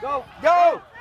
Go. Go. Go.